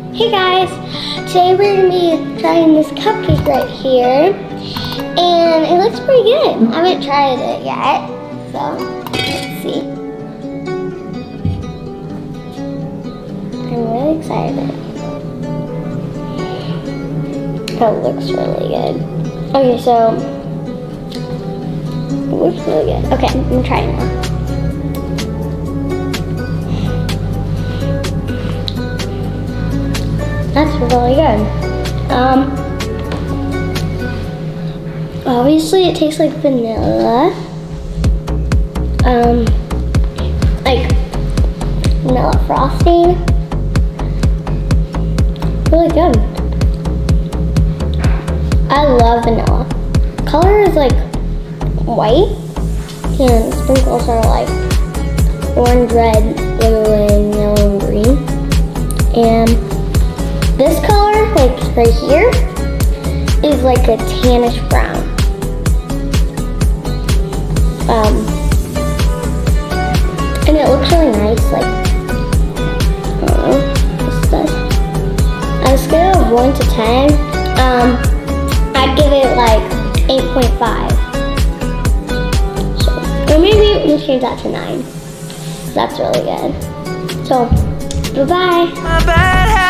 Hey guys, today we're gonna be trying this cupcake right here, and it looks pretty good. I haven't tried it yet, so let's see. I'm really excited. That looks really good. Okay, so it looks really good. Okay, I'm gonna try it now. That's really good. Um, obviously it tastes like vanilla. Um, like vanilla frosting. Really good. I love vanilla. Color is like white and sprinkles are like orange, red, blue, and yellow and green. And this color, like right here, is like a tannish brown. Um, and it looks really nice, like, I don't know, scale of 1 to 10, um, I'd give it like 8.5. So, or maybe we change that to 9. That's really good. So, bye-bye